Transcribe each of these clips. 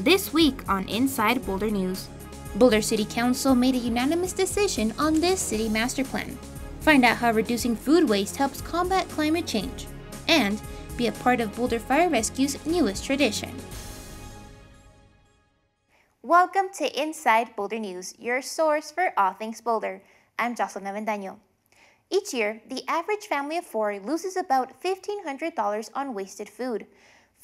This week on Inside Boulder News, Boulder City Council made a unanimous decision on this city master plan. Find out how reducing food waste helps combat climate change, and be a part of Boulder Fire Rescue's newest tradition. Welcome to Inside Boulder News, your source for all things Boulder. I'm Jocelyn Avendaño. Each year, the average family of four loses about $1,500 on wasted food.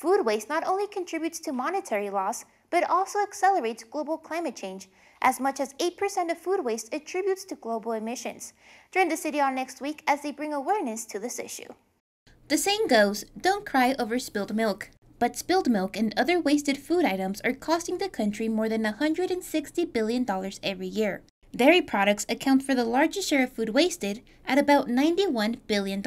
Food waste not only contributes to monetary loss, but also accelerates global climate change. As much as 8% of food waste attributes to global emissions. Join the city on next week as they bring awareness to this issue. The saying goes, don't cry over spilled milk. But spilled milk and other wasted food items are costing the country more than $160 billion every year. Dairy products account for the largest share of food wasted at about $91 billion,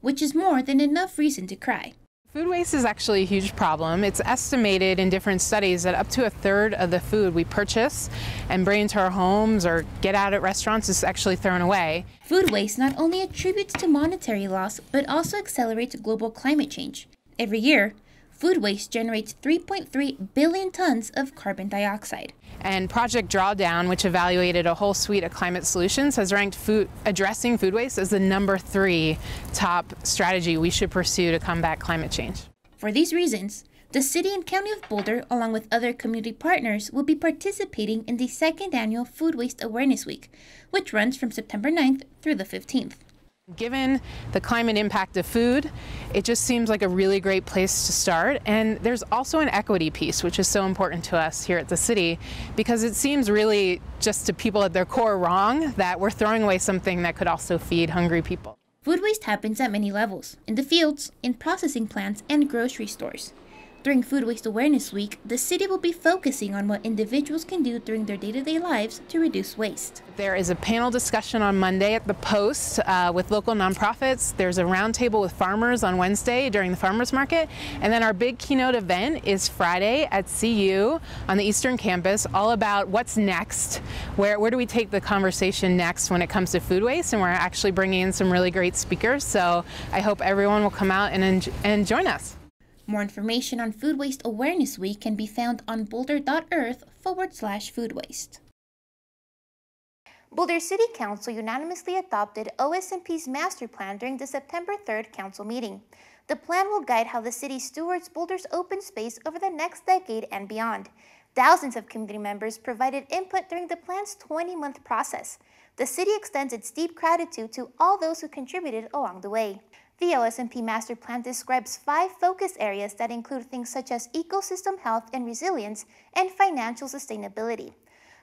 which is more than enough reason to cry. Food waste is actually a huge problem. It's estimated in different studies that up to a third of the food we purchase and bring into our homes or get out at restaurants is actually thrown away. Food waste not only attributes to monetary loss, but also accelerates global climate change. Every year, food waste generates 3.3 billion tons of carbon dioxide. And Project Drawdown, which evaluated a whole suite of climate solutions, has ranked food, addressing food waste as the number three top strategy we should pursue to combat climate change. For these reasons, the City and County of Boulder, along with other community partners, will be participating in the second annual Food Waste Awareness Week, which runs from September 9th through the 15th. Given the climate impact of food, it just seems like a really great place to start. And there's also an equity piece, which is so important to us here at the city, because it seems really just to people at their core wrong that we're throwing away something that could also feed hungry people. Food waste happens at many levels in the fields, in processing plants, and grocery stores. During Food Waste Awareness Week, the city will be focusing on what individuals can do during their day to day lives to reduce waste. There is a panel discussion on Monday at the Post uh, with local nonprofits. There's a roundtable with farmers on Wednesday during the farmers market. And then our big keynote event is Friday at CU on the Eastern Campus, all about what's next. Where, where do we take the conversation next when it comes to food waste? And we're actually bringing in some really great speakers. So I hope everyone will come out and, and join us. More information on Food Waste Awareness Week can be found on boulder.earth forward slash food waste. Boulder City Council unanimously adopted OSMP's master plan during the September 3rd council meeting. The plan will guide how the city stewards Boulder's open space over the next decade and beyond. Thousands of community members provided input during the plan's 20-month process. The city extends its deep gratitude to all those who contributed along the way. The OSMP Master Plan describes five focus areas that include things such as ecosystem health and resilience and financial sustainability.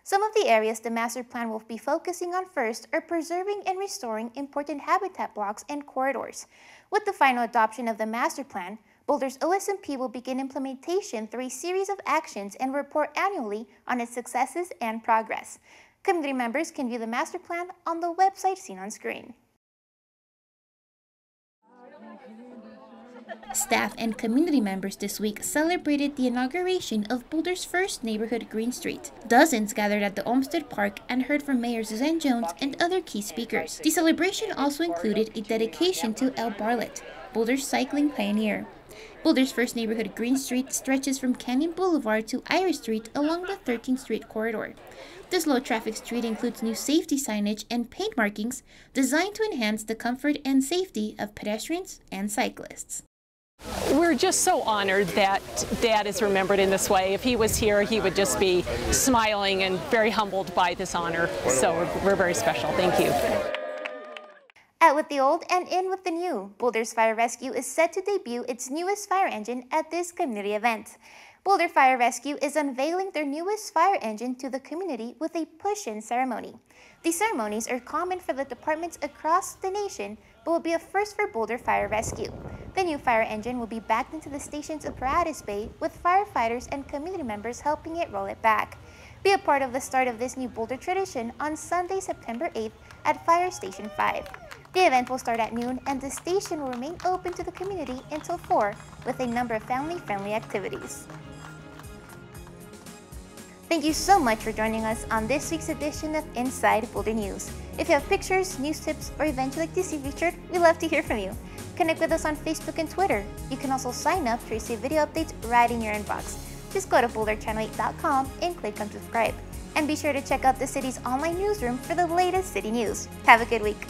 Some of the areas the Master Plan will be focusing on first are preserving and restoring important habitat blocks and corridors. With the final adoption of the Master Plan, Boulder's OSMP will begin implementation through a series of actions and report annually on its successes and progress. Community members can view the Master Plan on the website seen on screen. Staff and community members this week celebrated the inauguration of Boulder's first neighborhood Green Street. Dozens gathered at the Olmsted Park and heard from Mayor Suzanne Jones and other key speakers. The celebration also included a dedication to Al Bartlett, Boulder's cycling pioneer. Boulder's first neighborhood Green Street stretches from Canyon Boulevard to Iris Street along the 13th Street corridor. This low traffic street includes new safety signage and paint markings designed to enhance the comfort and safety of pedestrians and cyclists. We're just so honored that Dad is remembered in this way. If he was here, he would just be smiling and very humbled by this honor. So we're, we're very special. Thank you. Out with the old and in with the new, Boulder's Fire Rescue is set to debut its newest fire engine at this community event. Boulder Fire Rescue is unveiling their newest fire engine to the community with a push-in ceremony. These ceremonies are common for the departments across the nation, but will be a first for Boulder Fire Rescue. The new fire engine will be backed into the station's apparatus bay with firefighters and community members helping it roll it back. Be a part of the start of this new Boulder tradition on Sunday, September 8th at Fire Station 5. The event will start at noon and the station will remain open to the community until 4 with a number of family-friendly activities. Thank you so much for joining us on this week's edition of Inside Boulder News. If you have pictures, news tips, or events you'd like to see featured, we'd love to hear from you. Connect with us on Facebook and Twitter. You can also sign up to receive video updates right in your inbox. Just go to boulderchannel8.com and click on subscribe. And be sure to check out the city's online newsroom for the latest city news. Have a good week.